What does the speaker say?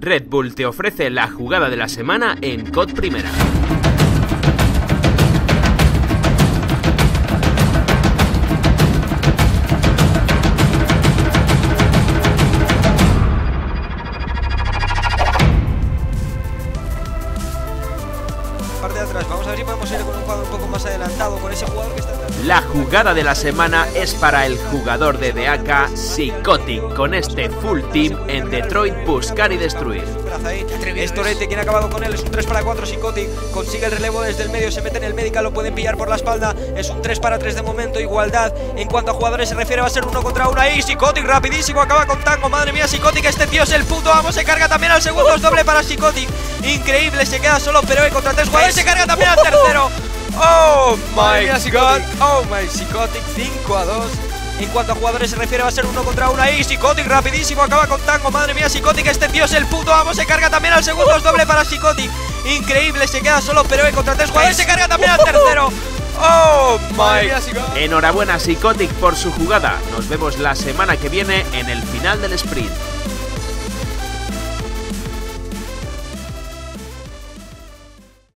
Red Bull te ofrece la jugada de la semana en COD Primera. Parte de atrás. Vamos a ver si podemos ir con un jugador un poco más adelantado, con ese jugador que está atrás. La jugada de la semana es para el jugador de DAK Psychotic con este full team en Detroit buscar y destruir. Es Torete quien ha acabado con él, es un 3 para 4 Psychotic, consigue el relevo desde el medio, se mete en el medical, lo pueden pillar por la espalda, es un 3 para 3 de momento, igualdad, en cuanto a jugadores se refiere va a ser uno contra uno ahí, Psychotic rapidísimo, acaba con Tango, madre mía Psychotic, este tío es el puto vamos, se carga también al segundo, es doble para Psychotic, increíble, se queda solo pero contra tres jugadores, se carga también al tercero, oh my god, oh my Psychotic, 5 a 2 en cuanto a jugadores se refiere va a ser uno contra uno ahí. Psychotic rapidísimo acaba con Tango Madre mía Psychotic este tío es el puto vamos Se carga también al segundo es doble para Psychotic Increíble se queda solo pero contra tres jugadores Se carga también al tercero. Oh my Enhorabuena Psychotic por su jugada. Nos vemos la semana que viene en el final del sprint.